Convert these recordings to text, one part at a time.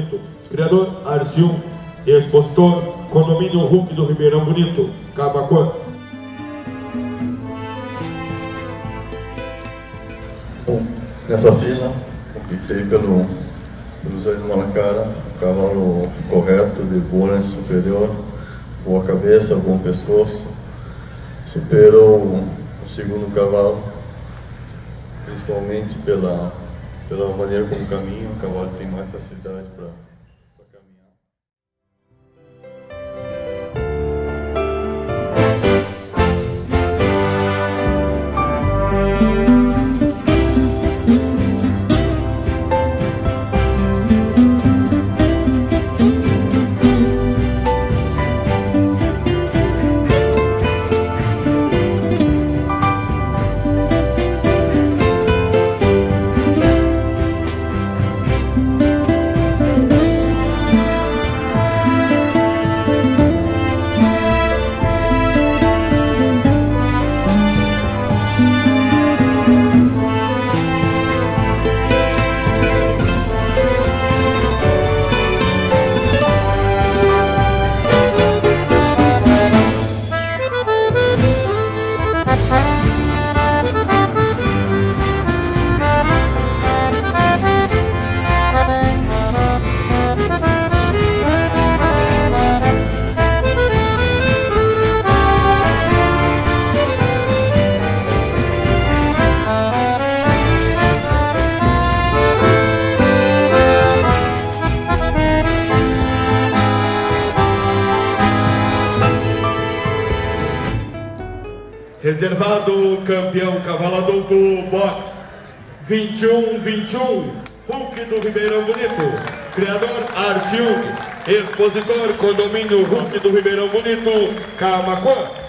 Bonito. Criador Arcium, expositor, condomínio Hulk do Ribeirão Bonito, Camacuã. Bom, nessa fila, optei pelo, pelo Zé de Malacara, um cavalo correto, de boa superior, boa cabeça, bom pescoço. Superou o segundo cavalo, principalmente pela, pela maneira como caminha, o cavalo tem mais facilidade para Reservado campeão cavalador do box 21-21, Hulk do Ribeirão Bonito. Criador Arcium, expositor condomínio Hulk do Ribeirão Bonito, Camacuã.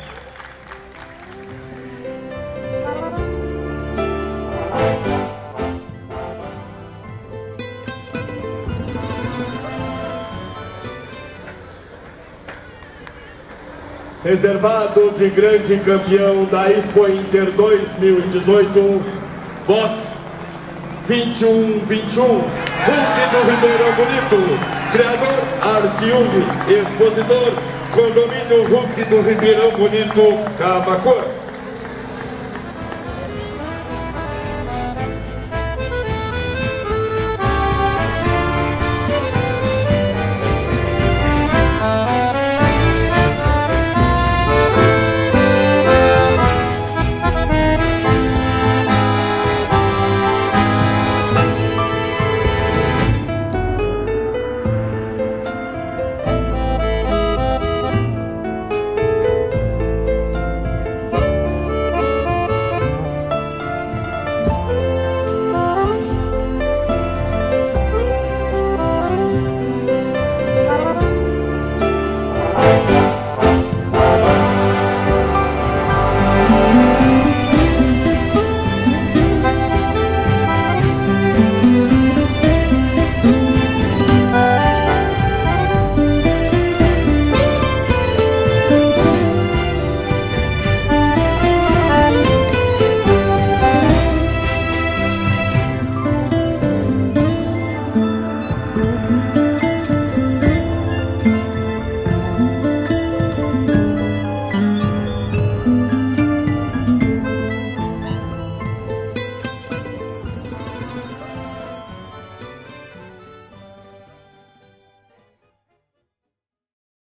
Reservado de grande campeão da Expo Inter 2018, box 21-21, Hulk do Ribeirão Bonito, criador Arciung, expositor, condomínio Hulk do Ribeirão Bonito, Camacuã.